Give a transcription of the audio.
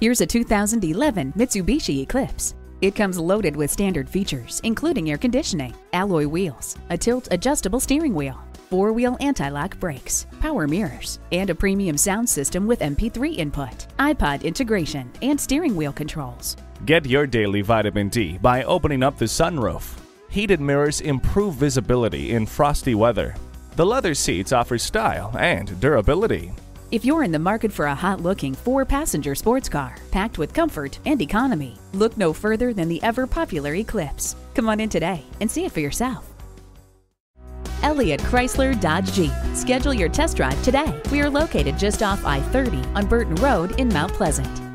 Here's a 2011 Mitsubishi Eclipse. It comes loaded with standard features, including air conditioning, alloy wheels, a tilt adjustable steering wheel, four wheel anti lock brakes, power mirrors, and a premium sound system with MP3 input, iPod integration, and steering wheel controls. Get your daily vitamin D by opening up the sunroof. Heated mirrors improve visibility in frosty weather. The leather seats offer style and durability. If you're in the market for a hot looking four passenger sports car packed with comfort and economy, look no further than the ever popular Eclipse. Come on in today and see it for yourself. Elliott Chrysler Dodge Jeep. Schedule your test drive today. We are located just off I 30 on Burton Road in Mount Pleasant.